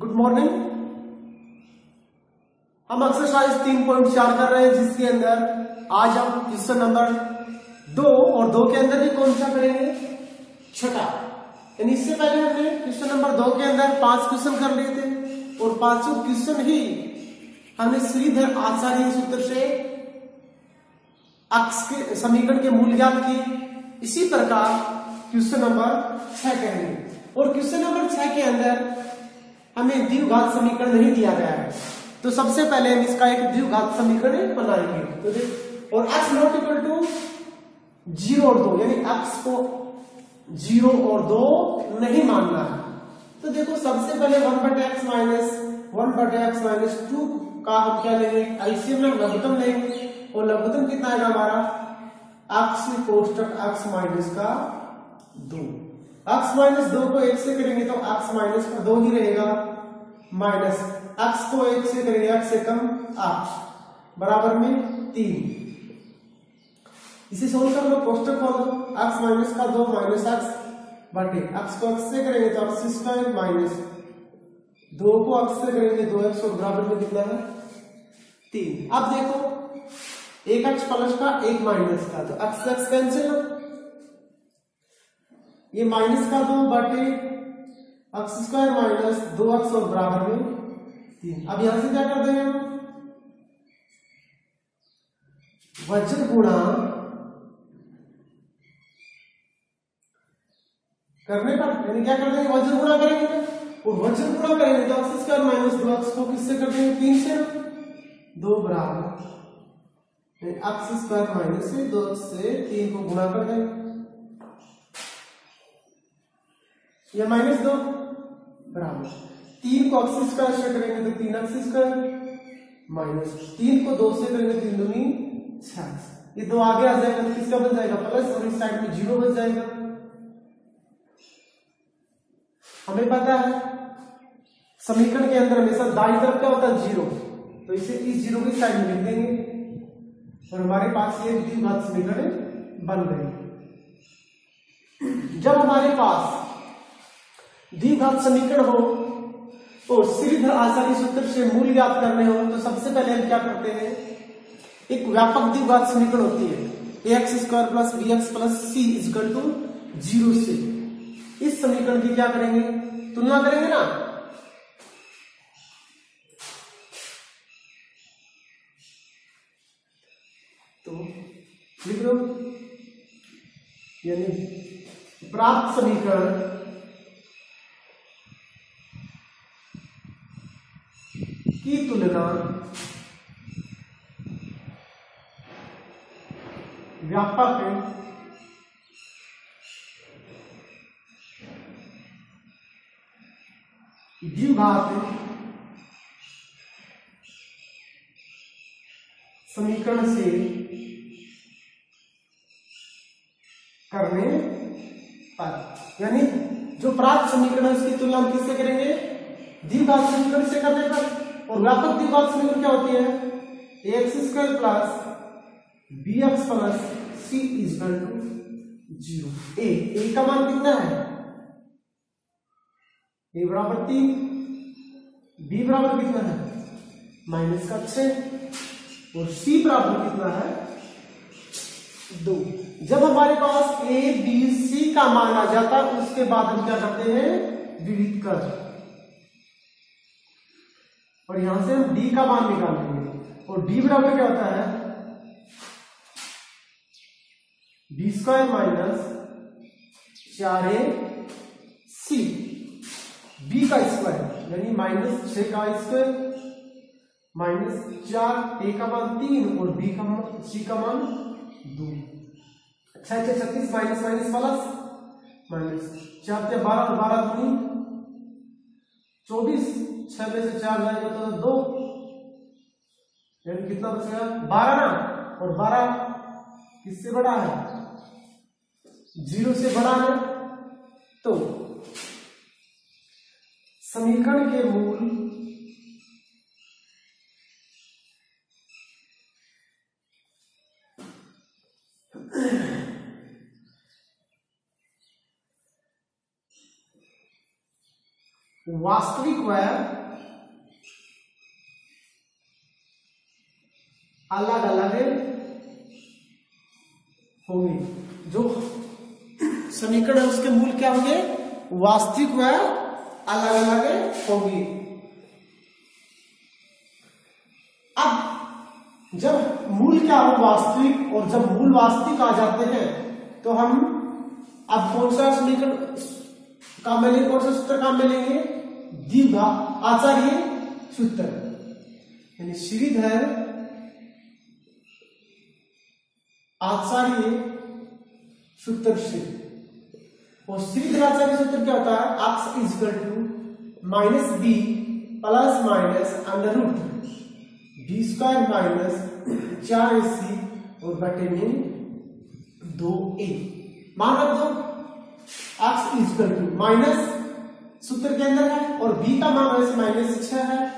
Good morning हम exercise तीन point चार कर रहे हैं, जिसके अंदर आज हम क्वेश्चन नंबर दो और दो के अंदर भी कौन सा करेंगे? छठा। यानी इससे पहले हमने क्वेश्चन नंबर दो के अंदर पाँच क्वेश्चन कर लिए थे और पाँचों क्वेश्चन ही हमने श्रीधर आचार्य सूत्र से अक्ष के समीकरण के मूल ज्ञात किए इसी प्रकार क्वेश्चन नंबर छह के अंदर और क्वेश्चन नंबर छह के अंदर हमें द्विघात समीकरण नहीं दिया गया है। तो सबसे पहले हम इसका एक द्विघात समीकरण बनाएँगे। तो और x not equal to zero और दो, यानी x को ज़ीरो और दो नहीं मानना है। तो देखो, सबसे पहले वन बटे एक्स माइनस वन बटे एक्स माइनस टू का हम क्या लेंगे? आईसीएम में लघुत्तम लेंगे। और लघुतम कितना आएगा हमारा? एक्स कोष्टक एक्स माइनस का दो। एक्स माइनस दो को एक से करेंगे तो एक्स माइनस का दो ही रहेगा। माइनस एक्स को एक से करेंगे एक्स से कम एक्स बराबर में तीन। इसे सोल्व कर लो कोष्टक दो एक्स माइनस का दो माइनस एक्स बटे एक्स को एक्स से करेंगे तो एक्स स्क्वायर माइनस दो को एक्स से करेंगे, दो एक्स और बराबर में कितना है? तीन। अब देखो, एक एक्स प्लस का एक माइनस का तो एक्स एक्स कैंसिल ये माइनस का दो बटे एक्स स्क्वायर माइनस दो एक्स और बराबर में तीन। अब यहाँ से क्या कर देंगे हम? वज्र गुणा करने पर, यानी क्या कर देंगे वज्र गुणा करेंगे। और वज्र गुणा करेंगे तो एक्स स्क्वायर माइनस दो एक्स को किससे कर देंगे तीन से। दो बराबर। एक्स स्क्वायर माइनस से दो से तीन को गुणा कर देंगे या माइनस दो? बराबर। तीन को एक्स स्क्वायर से करेंगे तो तीन एक्स स्क्वायर माइनस तीन को दो से करेंगे तीन दूनी छह ये दो आगे आ जाएगा तो किसका बन जाएगा? प्लस और इस साइड में ज़ीरो बन जाएगा। हमें पता है, समीकरण के अंदर हमेशा दाई तरफ़ क्या होता है? ज़ीरो तो इसे इस ज़ीरो की साइड में लिख देंगे। और हमारे पास ये द्विघात समीकरण बन गए जब हमारे पास द्विघात समीकरण हो और श्रीधर आसानी सूत्र से मूल ज्ञात करने हो तो सबसे पहले हम क्या करते हैं? एक व्यापक द्विघात समीकरण होती है। A x square plus b x plus c equal to zero से। इस समीकरण की क्या करेंगे? तुलना करेंगे ना? तो लिख लो। यानी प्राप्त समीकरण की तुलना व्यापक द्विघात समीकरण से करने पर। यानी जो प्राप्त समीकरण उसकी तुलना किससे करेंगे? द्विघात समीकरण से करने पर। और व्यापक द्विघात समीकरण क्या होती है? X square plus b x plus c equal to zero a a का मान कितना है? ए बराबर तीन बी बराबर कितना है? माइनस का छ और सी बराबर कितना है? दो। जब हमारे पास ए बी सी का मान आ जाता है उसके बाद हम क्या करते हैं? विविध कर और यहाँ से हम डी का मान निकाल निकालेंगे। और डी बराबर क्या होता है? बी स्क्वायर माइनस चार ए सी बी का स्क्वायर यानी माइनस छ का स्क्वायर माइनस चार ए का मान तीन और बी का मान सी का मान दो। छह छह छत्तीस माइनस माइनस प्लस माइनस चार बारह बारह दूनी, चौबीस। छह में से चार जाएगा तो दो। यानी कितना बचेगा? बारह और बारह किससे बड़ा है? ज़ीरो से बड़ा है। तो समीकरण के मूल वास्तविक व अलग अलग होंगे जो समीकरण है उसके मूल क्या होंगे? वास्तविक व अलग अलग होंगे अब जब मूल क्या हो, वास्तविक, और जब मूल वास्तविक आ जाते हैं तो हम अब कौन सा समीकरण, काम में लेंगे, कौन सा सूत्र काम में लेंगे? द्विघा आचार्य सूत्र। यानी श्रीधर आचार्य सूत्र से। और श्रीधर आचार्य सूत्र क्या होता है? X is equal to minus b plus minus under root b square minus चार ए सी और बटे में दो ए मान रख दो। एक्स इक्वल टू माइनस सूत्र के अंदर है और बी का मान माइनस छह है।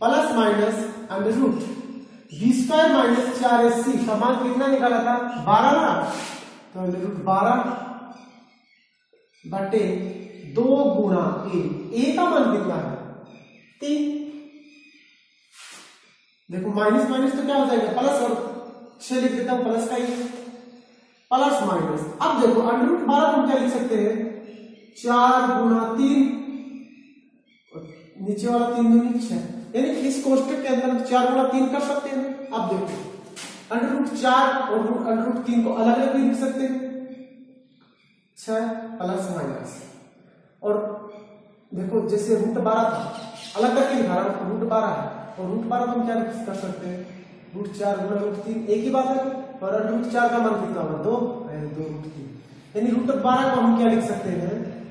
Plus minus under root B square minus चार एस सी का मान कितना निकाला था? बारह ना? तो रूट बारह बटे दो गुणा ए ए का मान कितना है? तीन। देखो माइनस माइनस तो क्या हो जाएगा? प्लस और छह लिख देता हूँ प्लस का ही। प्लस माइनस अब देखो अंडर रूट बारह हम क्या लिख सकते हैं? चार गुणा तीन। नीचे वाला तीन दूनी छह। यानी इस कोष्टक के अंदर हम चार गुना तीन कर सकते हैं। अब देखो। अंडर रूट चार और अंडर रूट तीन को अलग अलग भी लिख सकते हैं। छह प्लस माइनस। और देखो, जैसे रूट बारह था, अलग करके लिखा रहा रूट बारह है। और रूट बारह को हम क्या कर सकते हैं? रूट चार गुना रूट तीन, एक ही बात है? और अंडर रूट चार का मान कितना होगा? दो। दो रूट तीन। यानी रूट बारह को हम क्या लिख सकते हैं?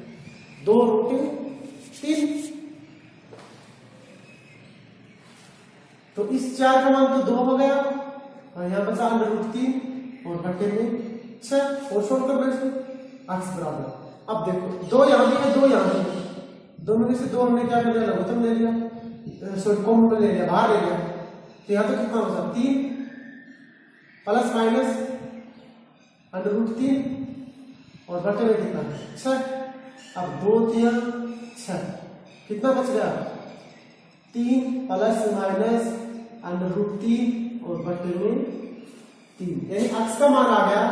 दो रूट तीन। तो इस चार का मान तो दो हो गया। और यहाँ बचा अंडर रूट तीन और बटे में छह और शॉर्ट कर बैठे एक्स बराबर। अब देखो, दो यहाँ है, दो यहाँ भी दोनों में से दो हमने क्या कर लिया? लघुत्तम ले लिया। सॉरी ले लिया, बाहर ले लिया। तो यहाँ तो कितना होगा? तीन। प्लस माइनस अंडर रूट तीन और बटे में कितना? छह। अब दो तीन छह। कितना बच गया? तीन प्लस माइनस अंडर रूट तीन और बटे में तीन। यानी अक्स का मान आ गया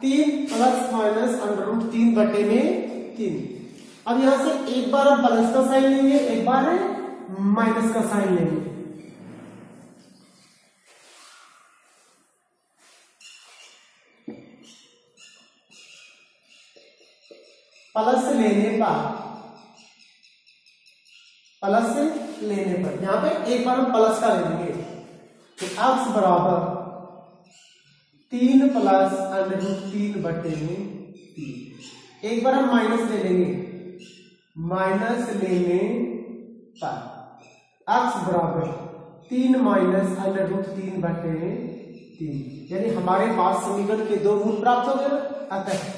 तीन प्लस माइनस अंडर रूट तीन बटे में तीन। अब यहाँ से एक बार हम प्लस का साइन लेंगे, एक बार माइनस का साइन लेंगे। प्लस लेने पर प्लस से लेने पर। यहाँ पे एक बार हम प्लस का ले लेंगे। तो एक्स बराबर तीन प्लस अंडर तीन बटे में तीन। एक बार हम माइनस ले लेंगे। माइनस लेने पर। एक्स बराबर तीन माइनस अंडर रूट तीन बटे तीन। यानी हमारे पास समीकरण के दो मूल प्राप्त हो गए अतः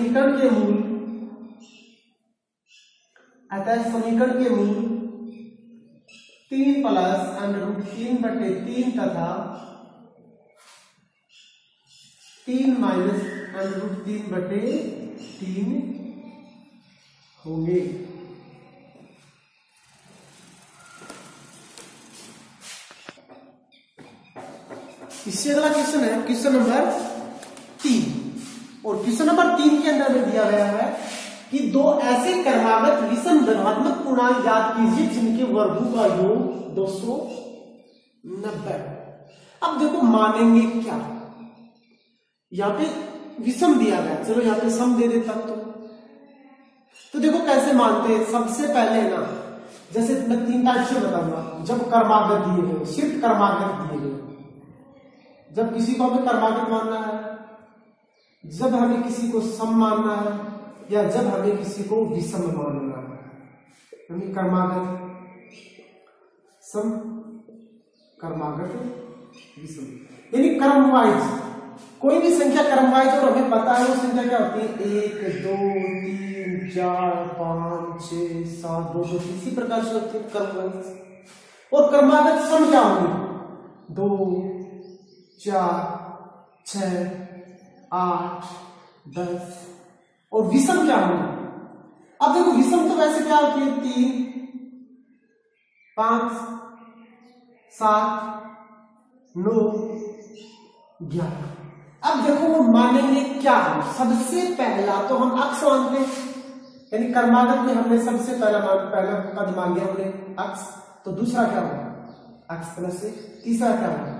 समीकरण के मूल, अतः समीकरण के मूल तीन प्लस अंडर रूट तीन बटे तीन तथा तीन माइनस अंडर रूट तीन बटे तीन होंगे। इससे अगला क्वेश्चन है क्वेश्चन नंबर तीन। और क्वेश्चन नंबर तीन के अंदर में दिया गया है कि दो ऐसे क्रमागत विषम धनात्मक पूर्णांक याद कीजिए जिनके वर्गों का योग दो सौ नब्बे। अब देखो मानेंगे क्या? यहाँ पे विषम दिया गया। चलो यहाँ पे सम दे देता तो। तो देखो कैसे मानते हैं? सबसे पहले ना, जैसे मैं तीन टाइप से बताऊँगा। जब कर्मागत दिए गए सिर्फ़ कर्मागत दिए गए जब किसी को हमें कर्मागत मानना है जब हमें किसी को सम मानना है, या जब हमें किसी को विषम मानना है। हमें कर्मागत, सम, कर्मागत, विषम। यानी कर्म वाइज कोई भी संख्या क्रम वाइज और हमें पता है वो संख्या क्या होती है? एक, दो, तीन, चार, पाँच छ सात, दो सौ इसी प्रकार से होती है क्रम वाइज और कर्मागत सम क्या होंगे? दो, चार छ आठ, दस, और विषम क्या होगा? अब देखो, विषम तो वैसे क्या होती है? तीन, पाँच, सात, नौ, ग्यारह। अब देखो, वो मानेंगे क्या सबसे पहला तो हम अक्स मानते हैं। यानी कर्मागत में हमने सबसे पहला मान पहला पद मान लिया हमने अक्स तो दूसरा क्या होगा? अक्स प्लस एक। तीसरा क्या होगा?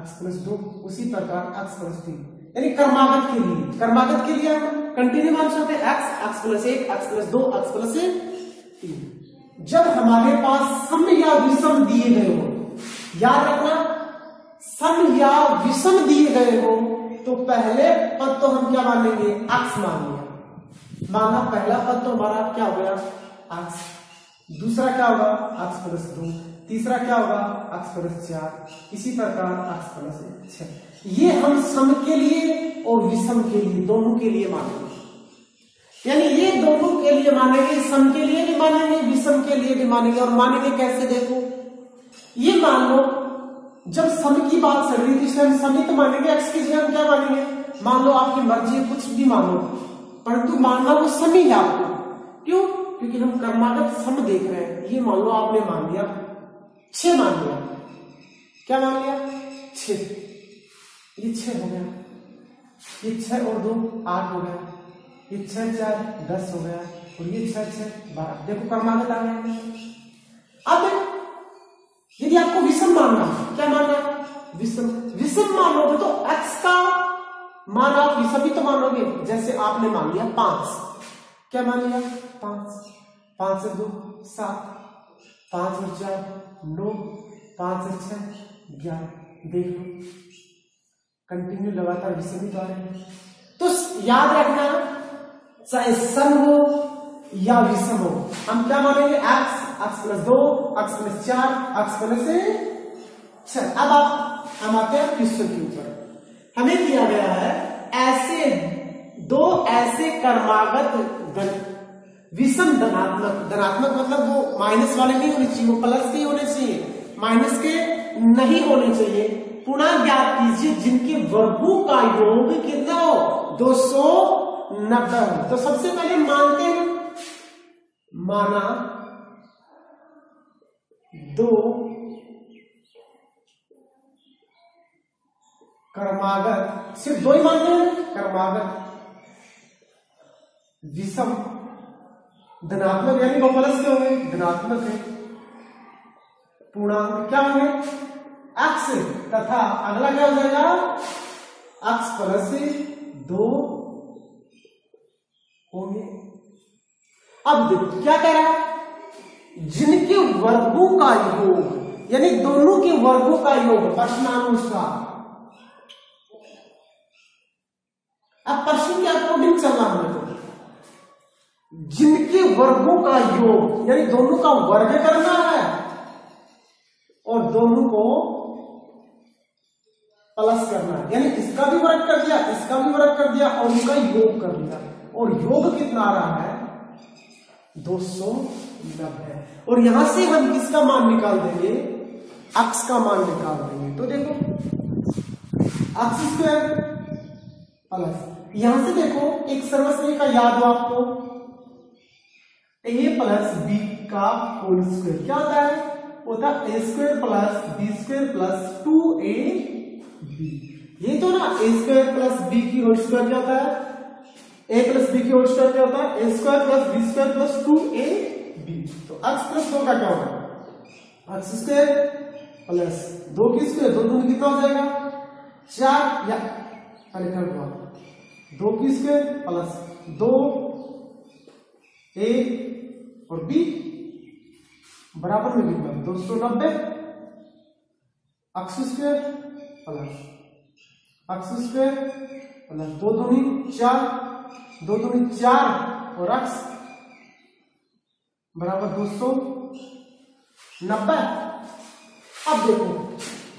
अक्स प्लस दो। उसी प्रकार अक्स प्लस तीन। यानी कर्मागत के लिए। कर्मागत के लिए कंटिन्यू मान सकते हैं एक्स एक्स प्लस एक एक्स प्लस दो एक्स प्लस एक जब हमारे पास सम या विषम दिए गए हो, याद रखना, सम या विषम दिए गए हो तो पहले पद तो हम क्या मानेंगे अक्स मान लिया माना पहला पद तो हमारा क्या हो गया? अक्स दूसरा क्या होगा? एक्स प्लस दो। तीसरा क्या होगा? अक्स प्लस चार। इसी प्रकार अक्स प्लस छह। ये हम सम के लिए और विषम के लिए, दोनों के लिए मानेंगे। यानी ये दोनों के लिए मानेंगे, सम के लिए भी मानेंगे, विषम के लिए भी मानेंगे। और मानेंगे कैसे देखो? ये मान लो, जब सम की बात चल रही थी इसलिए हम समित मानेंगे एक्स की जगह क्या मानेंगे? मान लो आपकी मर्ज़ी कुछ भी मान। परंतु मानना वो समी है आपको क्यों? क्योंकि हम कर्मागत सम देख रहे हैं। ये मान लो आपने मान लिया। छ मान लिया। क्या मान लिया? छ ये छ हो गया। ये छ और दो, आठ हो गया। ये छह चार, दस हो गया। और ये छह छह, बारह। देखो कर्मागत आ गया अब यदि आपको विषम मानना क्या मानना विषम। विषम मानोगे तो एक्स का मान आप विषम ही तो मानोगे। जैसे आपने मान लिया पाँच। क्या मान लिया? पाँच। पाँच से दो, सात। पाँच और चार, नौ। पाँच से छह, ग्यारह। देख लो। कंटिन्यू लगातार विषम ही रहे हैं। तो याद रखना, चाहे सम हो या विषम हो, हम क्या मानेंगे? एक्स एक्स प्लस दो एक्स प्लस चार एक्स प्लस अब आप, हम आते हैं क्वेश्चन के ऊपर। हमें दिया गया है, ऐसे दो ऐसे कर्मागत विषम धनात्मक धनात्मक मतलब वो माइनस वाले नहीं होने चाहिए, वो प्लस के होने चाहिए। माइनस के नहीं होने चाहिए। पुनः ज्ञात कीजिए, जिनके वर्गों का योग कितना हो? दो सौ नब्बे। तो सबसे पहले मानते हैं। माना दो कर्मागत। सिर्फ़ दो ही मानते हैं। कर्मागत। विषम। धनात्मक यानी वो प्लस के धनात्मक है। पूर्णांक क्या होंगे एक्स तथा अगला क्या हो जाएगा? एक्स प्लस दो होंगे। अब देखो, क्या कह रहा है? जिनके वर्गों का योग, यानी दोनों के वर्गों का योग, प्रश्नानुसार। अब प्रश्न के अकॉर्डिंग चलना हमें तो जिनके वर्गों का योग, यानी दोनों का वर्ग करना है, और दोनों को प्लस करना है। यानी इसका भी वर्ग कर दिया, इसका भी वर्ग कर दिया और उनका योग कर दिया। और योग कितना आ रहा है? दो सौ नब्बे। और यहाँ से हम किसका मान निकाल देंगे? अक्स का मान निकाल देंगे। तो देखो अक्स स्क्वायर प्लस यहाँ से देखो, एक सर्वश्रेणी का याद हो आपको। ए प्लस बी का होल स्क्वायर। क्या होता है? होता है a square plus b square plus two a b ये तो ना ए स्क्वायर प्लस बी की होल स्क्वायर क्या होता है। ए प्लस बी की होल स्क्वायर क्या होता है? A square plus b square plus two a b तो एक्स प्लस दो का क्या होगा? एक्स स्क्वायर प्लस दो की स्क्वायर दो दूनी कितना हो जाएगा? चार या पहले कर दो दो की स्क्वायर प्लस दो ए और बी बराबर में कितना दो सौ नब्बे x square plus x square plus दो दूनी चार, दो दूनी चार और अक्स बराबर दो सौ नब्बे। अब देखो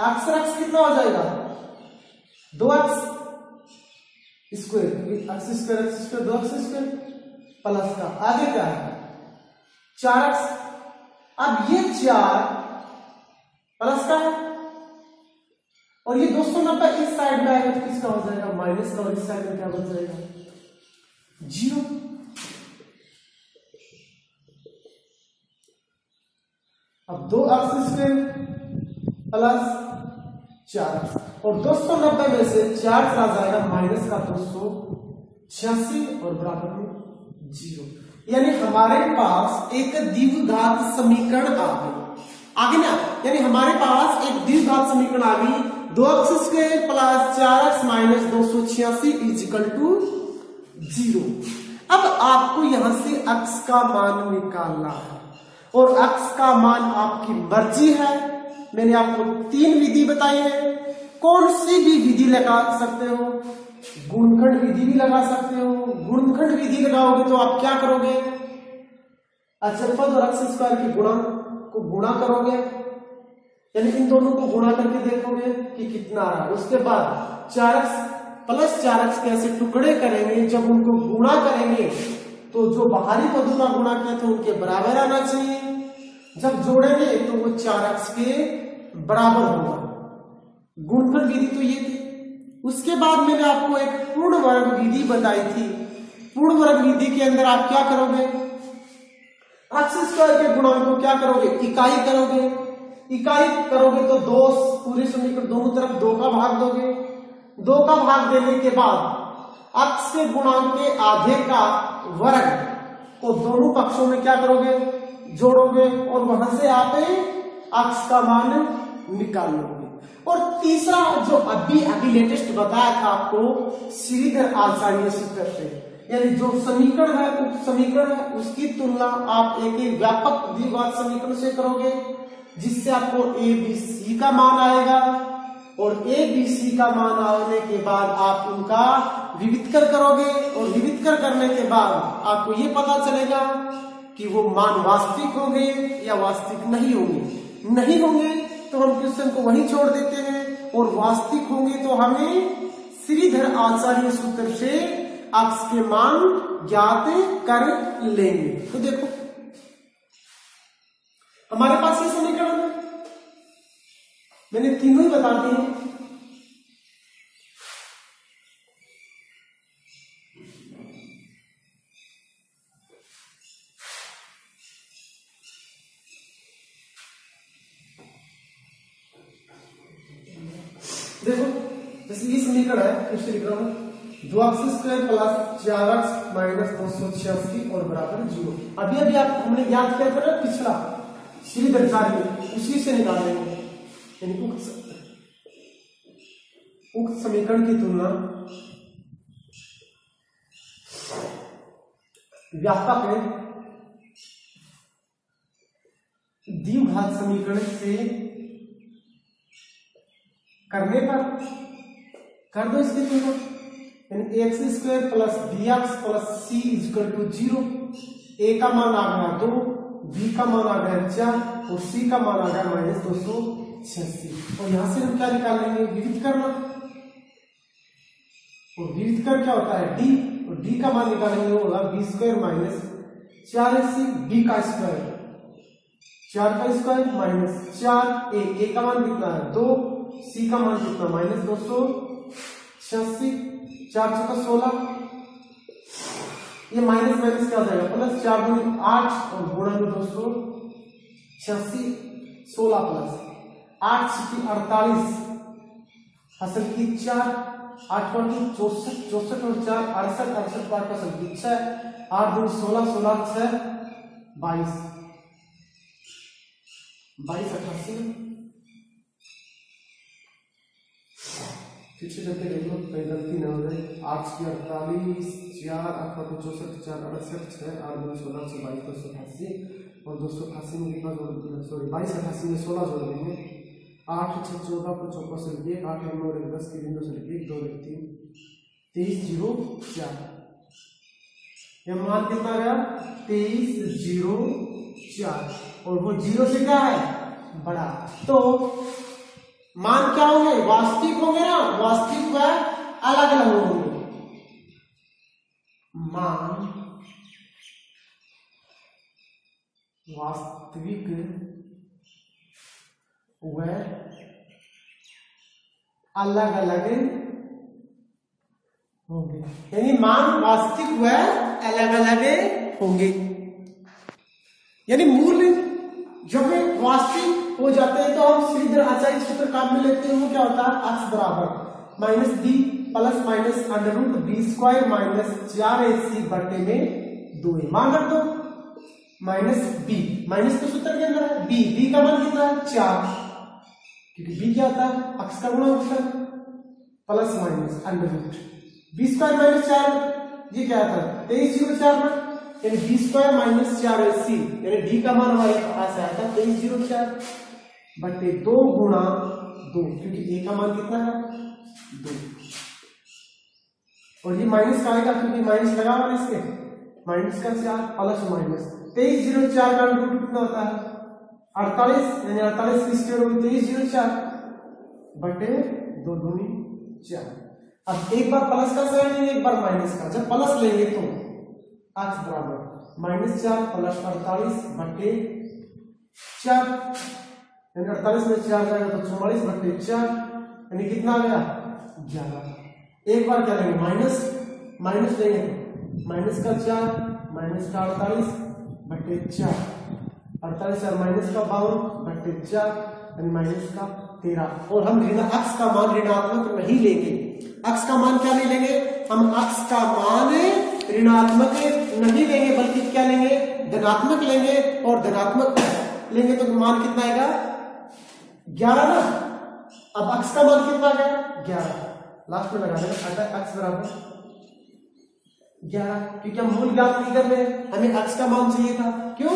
एक्स एक्स कितना हो जाएगा? दो x square x square x square दो एक्स स्क्वेयर प्लस का आगे क्या है? चार एक्स अब ये चार प्लस का है। और ये दो सौ नब्बे इस साइड में आएगा तो किसका हो जाएगा? माइनस का और इस साइड में क्या बच जाएगा? ज़ीरो अब दो एक्स स्क्वायर प्लस चार. और दो सौ नब्बे में से चार चला जाएगा माइनस का दो सौ छियासी और बराबर में ज़ीरो यानी हमारे पास एक द्विघात समीकरण आ गई आगे ना यानी हमारे पास एक द्विघात समीकरण आ गई। दो एक्स स्क्वायर प्लस चार एक्स माइनस दो सौ छियासी इजिकल टू ज़ीरो। अब आपको यहाँ से एक्स का मान निकालना है। और x का मान आपकी मर्ज़ी है। मैंने आपको तीन विधि बताई है। कौन सी भी विधि लगा सकते हो? गुणखंड विधि भी लगा सकते हो। गुणखंड विधि लगाओगे तो आप क्या करोगे? अचरपद और एक्स स्क्वायर की गुणा को गुणा करोगे। यानी इन दोनों को गुणा करके देखोगे कि कितना आ रहा है। उसके बाद चार प्लस चार एक्स के ऐसे टुकड़े करेंगे, जब उनको गुणा करेंगे तो जो बाहरी पदों का गुणा किया था उनके बराबर आना चाहिए। जब जोड़ेंगे तो वो चार के बराबर होगा। गुणफल विधि तो ये थी। उसके बाद मैंने आपको एक पूर्ण वर्ग विधि बताई थी। पूर्ण वर्ग विधि के अंदर आप क्या करोगे? अक्ष स्क्वायर के गुणांक को क्या करोगे? इकाई करोगे। इकाई करोगे तो दो पूरे समीकरण दोनों तरफ़ दो का भाग दोगे। दो का भाग देने के बाद अक्ष के गुणांक के आधे का वर्ग को दोनों पक्षों में क्या करोगे? जोड़ोगे और वहाँ से आप अक्ष का मान निकाल लोगे। और तीसरा जो अभी अभी लेटेस्ट बताया था आपको, श्रीधर आचार्य सूत्र से यानी जो समीकरण है, उप समीकरण है, उसकी तुलना आप एक व्यापक द्विघात समीकरण से करोगे। जिससे आपको ए बी सी का मान आएगा और ए बी सी का मान आने के बाद आप उनका विविधकर करोगे और विविधकर करने के बाद आपको ये पता चलेगा कि वो मान वास्तविक होंगे या वास्तविक नहीं होंगे। नहीं होंगे तो हम क्वेश्चन को वहीं छोड़ देते हैं और वास्तविक होंगे तो हमें श्रीधर आचार्य सूत्र से अक्ष के मान ज्ञात कर लेंगे। तो देखो हमारे पास ये समीकरण है। मैंने तीनों ही बता दिए। देखो, जैसे ये समीकरण है इस समीकरण दो एक्स स्क्वायर प्लस चार एक्स माइनस दो सौ छियासी और बराबर ज़ीरो। अभी अभी आप हमने याद किया था ना पिछला। श्रीधर चार्य उसी से निकालेंगे। यानी उक्त उक्त समीकरण की तुलना व्यापक है। द्विघात समीकरण से करने पर, कर दो इसकी तुलना x square plus b x plus c equal to zero a का मान आ गया दो बी का मान आ गया चार और सी का मान आ गया माइनस दो सौ छियासी और यहाँ से हम क्या निकालेंगे विविध करना और विविध कर क्या होता है डी और डी का मान निकालेंगे होगा बी स्क्वायर माइनस चार ए सी बी का स्क्वायर चार का स्क्वायर माइनस चार ए ए का मान कितना है दो सी का मान कितना माइनस दो सौ छियासी चार सौ का सोलह ये माइनस माइनस क्या हो जाएगा? प्लस चार दूनी आठ और गुणा में दो सौ छियासी सोलह प्लस आठ छिकी अड़तालीस असल की चार, आठ की चौसठ चौसठ और चार, अड़सठ अड़सठ असल की छह आठ दूनी सोलह सोलह छह, बाईस। बाईस अठासी। से करके देख लो कहीं गलती ना हो जाए। आठ की अड़तालीस, चार अठारह को चौसठ, चार, अड़सठ छः आठ दो सोलह सौ बाईस दो सौ अठासी और दो सौ अठासी में कितना सॉरी बाईस अठासी में सोलह जोड़ देंगे। आठ छः चौदह को चौपा सौ एक, आठ एक नौ, एक, दस तीन दो सौ एक, दो, एक, तीन, तेईस, ज़ीरो, चार। यह मान कितना गया? तेईस, ज़ीरो, चार। और वो ज़ीरो से क्या है? बड़ा। तो मान क्या होंगे? वास्तविक होंगे ना? वास्तविक व अलग अलग होंगे। मान वास्तविक व अलग अलग होंगे। यानी मान वास्तविक व अलग अलग होंगे। यानी मूल जब वास्तविक हो जाते हैं तो हम श्रीधर आचार्य सूत्र काम में लेते हैं, क्या होता है? एक्स बराबर minus d plus minus under root b square minus चार ए सी बटे में दो ए मान रख दो। माइनस बी माइनस तो सूत्र के अंदर है? बी बी का मान कितना है? चार। क्योंकि बी क्या होता है? अक्स का गुणा होता plus minus under root b square minus चार। ये क्या आता है? तेईस ज़ीरो चार में यानी बी स्क्वायर माइनस चार है सी यानी डी का मान हमारे पास आया था तेईस ज़ीरो चार। बटे दो गुणा दो, क्योंकि ए का मान कितना है? दो। और ये माइनस का आएगा क्योंकि माइनस लगा हुआ इसके। माइनस का चार प्लस माइनस तेईस ज़ीरो चार का रूट कितना होता है? अड़तालीस, यानी अड़तालीस की स्क्वायर होगी तेईस ज़ीरो चार बटे दो दूनी चार। अब एक बार प्लस का साइन लेंगे, एक बार माइनस का। जब प्लस लेंगे तो एक्स बराबर। माइनस चार प्लस अड़तालीस बटे चार। यानी अड़तालीस में चार जाएगा तो चौवालीस बटे चार यानी कितना आ गया ग्यारह एक बार क्या लेंगे माइनस माइनस लेंगे माइनस का चार माइनस का अड़तालीस बटे चार अड़तालीस और माइनस का बावन बटे चार यानी माइनस का तेरह और हम ऋण अक्स का मान ऋणात्मक नहीं लेंगे अक्ष का मान क्या नहीं लेंगे हम अक्ष का मान ऋणात्मक नहीं लेंगे बल्कि क्या लेंगे धनात्मक लेंगे और धनात्मक लेंगे तो मान कितना आएगा ग्यारह ना? अब अक्स का मान कितना गया? ग्यारह। लास्ट में लगा देना अतः अक्स बराबर ग्यारह। क्योंकि हम मूल ज्ञात नहीं कर रहे हमें अक्स का मान चाहिए था। क्यों?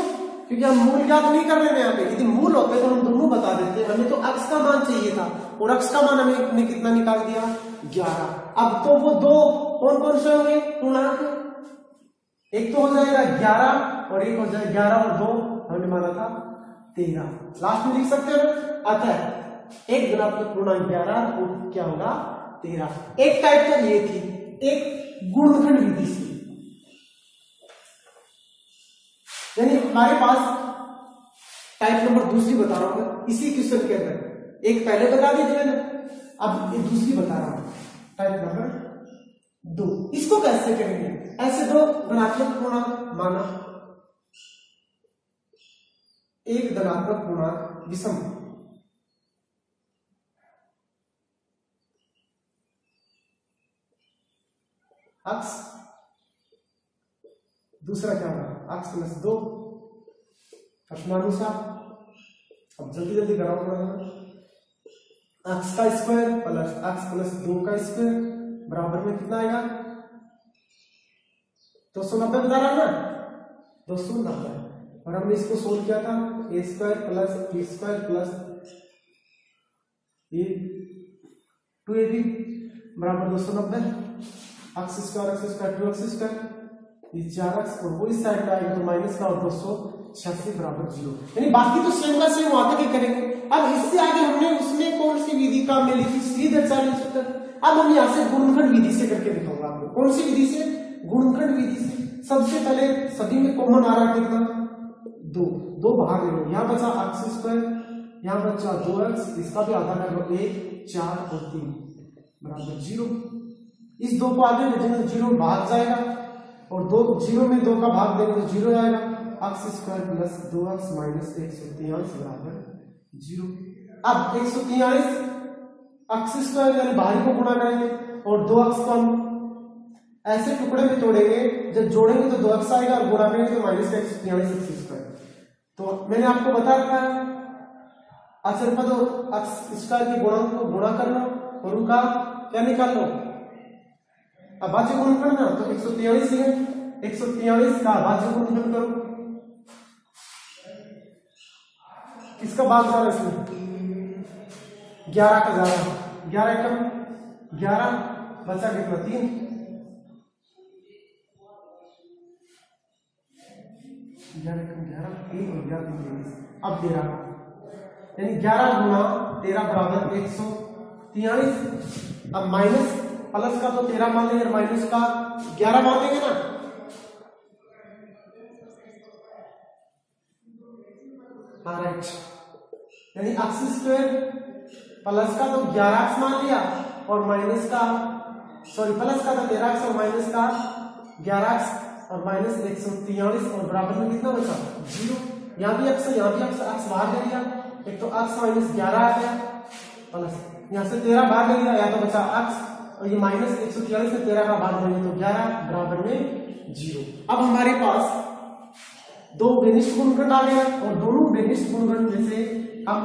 क्योंकि हम मूल ज्ञात नहीं कर रहे हैं यहाँ पे। यदि मूल होते तो हम दोनों बता देते। हमें तो अक्स का मान चाहिए था। और अक्स का मान हमें कितना निकाल दिया? ग्यारह। अब तो वो दो कौन कौन से होंगे? पूर्णांक। एक तो हो जाएगा ग्यारह और एक हो जाएगा ग्यारह और दो। हमने माना था तेरह। लास्ट में लिख सकते हो अतः एक धनात्मक पूर्णांक ग्यारह और क्या होगा? तेरह। एक टाइप तो ये थी, एक गुणखंड विधि से यानी हमारे पास टाइप नंबर दूसरी बता रहा हूँ इसी क्वेश्चन के अंदर। एक पहले बता दी थी मैंने, अब दूसरी बता रहा हूँ। टाइप नंबर दो। इसको कैसे करेंगे? ऐसे दो धनात्मक पूर्णांक माना। एक धनात्मक पूर्णांक विषम। अक्स दूसरा क्या होगा अक्स प्लस दो। प्रश्नानुसार अब जल्दी जल्दी कराओ थोड़ा सा। अक्स का स्क्वायर प्लस अक्स प्लस दो का स्क्वायर बराबर में कितना आएगा? दो सौ नब्बे बता रहा है ना? दो सौ नब्बे। और हमने इसको सोल्व किया था। A square plus b square plus a two a b बराबर दो सौ नब्बे। X square x square two x square ये चार एक्स और वो इस साइड पे आएगा तो माइनस का और दो सौ छियासी बराबर ज़ीरो बाकी तो सेम का सेम वहाँ तक करेंगे। अब इससे आगे हमने उसमें कौन सी विधि काम में ली थी सीधे चालीस सूत्र अब हम यहाँ से गुणनखंड विधि से करके दिखाऊँगा आपको। कौन सी विधि से? गुणनखंड विधि से। सबसे पहले सभी में कॉमन आ रहा है कितना? दो। दो बाहर ले लो। यहाँ बचा एक्स स्क्वायर यहाँ बचा दो एक्स इसका भी आधा कर लो। एक, चार और तीन। बराबर ज़ीरो इस दो को आगे ले जाएँगे ज़ीरो भाग जाएगा, और दो ज़ीरो में दो का भाग देंगे तो ज़ीरो आएगा। एक्स स्क्वायर प्लस दो एक्स माइनस एक सौ तियालीस बराबर ज़ीरो। अब एक सौ तियालीस एक्स स्क्वायर यानी बाहरी को गुणा करेंगे, और दो एक्स को हम ऐसे टुकड़े में तोड़ेंगे जब जोड़ेंगे तो दो एक्स आएगा और गुणा करेंगे तो माइनस एक सौ तियालीस एक्स स्क्वायर तो मैंने आपको बता रखा है, अचर पद एक्स स्क्वायर के गुणांक को गुणा करना और उनका क्या निकाल लो अब भाज्य गुणनखंड ना तो एक सौ तियालीस है, एक सौ तियालीस का भाज्य गुणनखंड करो। किसका भाग जा रहा है इसमें? ग्यारह का जा रहा है ग्यारह कम ग्यारह बचा कितना तीन। ग्यारह ग्यारह और ग्यारह तेईस। अब यानी ग्यारह गुना तेरह बराबर एक सौ तियालीस अब माइनस प्लस का तो तेरह मान लेंगे माइनस का ग्यारह मान लेंगे ना? हाँ राइट यानी एक्स स्क्वायर प्लस का तो ग्यारह एक्स मान लिया और माइनस का सॉरी प्लस का तो तेरह एक्स और माइनस का ग्यारह एक्स और माइनस एक सौ तियालीस और बराबर में कितना बचा? ज़ीरो यहाँ भी एक्स यहाँ भी एक्स एक्स बाहर ले लिया। एक तो एक्स माइनस ग्यारह आ गया। प्लस यहाँ से तेरह बाहर ले लिया या तो बचा एक्स और ये माइनस एक सौ तियालीस में तेरह का भाग ले तो ग्यारह बराबर में ज़ीरो। अब हमारे पास दो बेनिष्ठ गुणगण आ गया और दोनों बेनिष्ठ गुणगण में से हम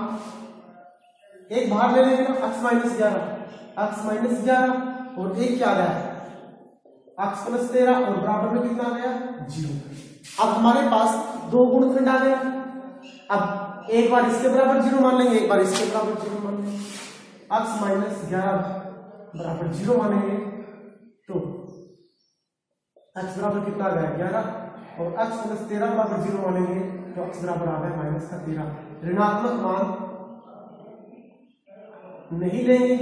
एक भाग ले लेंगे एक्स माइनस ग्यारह। एक्स माइनस ग्यारह और एक क्या आ गया? एक्स प्लस तेरह और बराबर में कितना आ गया? ज़ीरो। अब हमारे पास दो गुणखंड आ गए। अब एक बार इसके बराबर ज़ीरो मान लेंगे, एक बार इसके बराबर ज़ीरो मान लेंगे। एक्स माइनस ग्यारह बराबर ज़ीरो मानेंगे। तो एक्स बराबर कितना आ गया? ग्यारह। और x प्लस तेरह बराबर ज़ीरो मानेंगे तो x बराबर आ गया माइनस का तेरह। ऋणात्मक मान नहीं लेंगे।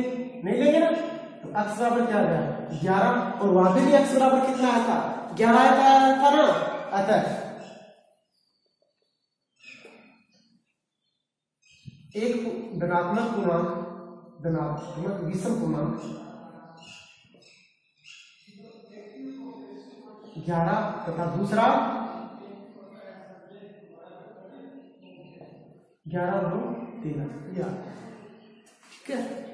नहीं लेंगे ना? तो x बराबर क्या आ गया? ग्यारह। और वहाँ पे भी x बराबर कितना आया था ग्यारह आया था ना? अतः एक धनात्मक पूर्णांक धनात्मक विषम पूर्णांक ग्यारह तथा दूसरा। ग्यारह दो तेरह ठीक है